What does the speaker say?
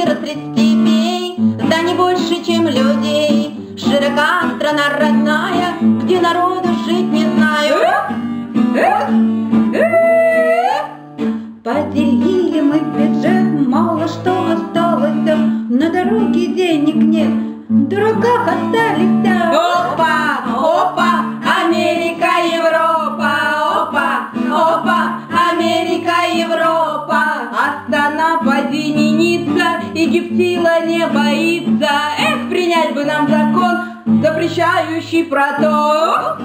вырос тридцать степей, Да не больше, чем людей. Широка страна родная, Где народу жить не знаю. Поделили мы бюджет, мало что осталось, На дороге денег нет, в дорогах остались. Опа, опа, Америка, Европа, опа, опа, Америка, Европа, Астана, Падененица и гиптила не боится. Эх, принять бы нам закон, запрещающий про то.